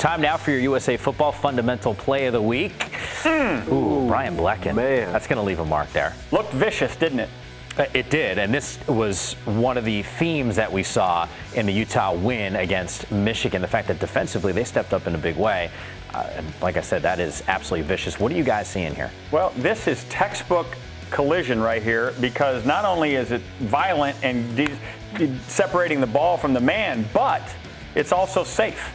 Time now for your USA Football Fundamental Play of the Week. Mm. Ooh, Brian Blechen. Man. That's going to leave a mark there. Looked vicious, didn't it? Uh, it did, and this was one of the themes that we saw in the Utah win against Michigan. The fact that defensively they stepped up in a big way. Uh, and like I said, that is absolutely vicious. What are you guys seeing here? Well, this is textbook collision right here because not only is it violent and separating the ball from the man, but it's also safe.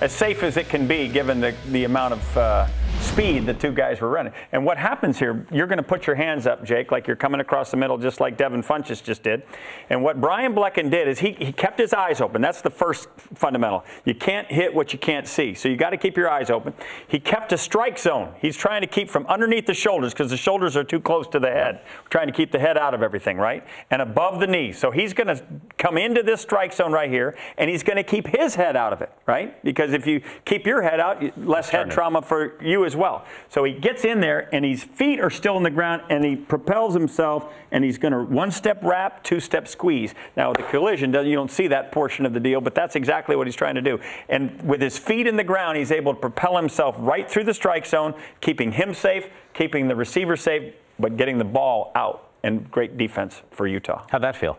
As safe as it can be given the, the amount of uh, speed the two guys were running. And what happens here, you're going to put your hands up, Jake, like you're coming across the middle, just like Devin Funchess just did. And what Brian Blechen did is he, he kept his eyes open. That's the first fundamental. You can't hit what you can't see. So you got to keep your eyes open. He kept a strike zone. He's trying to keep from underneath the shoulders because the shoulders are too close to the head. We're trying to keep the head out of everything, right? And above the knee. So he's going to come into this strike zone right here, and he's going to keep his head out of it, right? Because if you keep your head out, less head trauma for you as well. So he gets in there and his feet are still in the ground and he propels himself and he's going to one step wrap, two step squeeze. Now the collision, you don't see that portion of the deal, but that's exactly what he's trying to do. And with his feet in the ground, he's able to propel himself right through the strike zone, keeping him safe, keeping the receiver safe, but getting the ball out. And great defense for Utah. How'd that feel?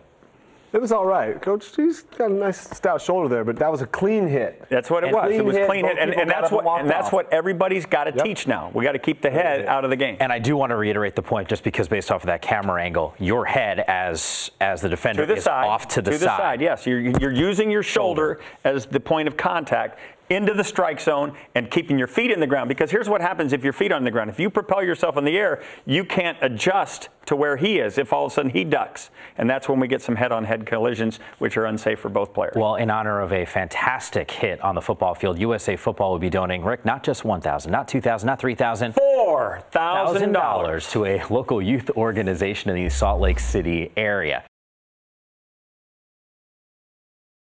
It was all right. Coach, he's got a nice stout shoulder there, but that was a clean hit. That's what it And was. It was hit, clean hit, and, and that's up and what and that's what everybody's got to Yep. teach now. We got to keep the head out of the game. And I do want to reiterate the point, just because based off of that camera angle, your head as as the defender the is side, off to the, to the side. Yes, you're, you're using your shoulder, as the point of contact into the strike zone and keeping your feet in the ground. Because here's what happens if your feet are on the ground. If you propel yourself in the air, you can't adjust to where he is. If all of a sudden he ducks, and that's when we get some head-on-head collisions, which are unsafe for both players. Well, in honor of a fantastic hit on the football field, USA Football will be donating, Rick, not just 1000 not 2000 not 3000 Four thousand dollars. $1,000 to a local youth organization in the Salt Lake City area.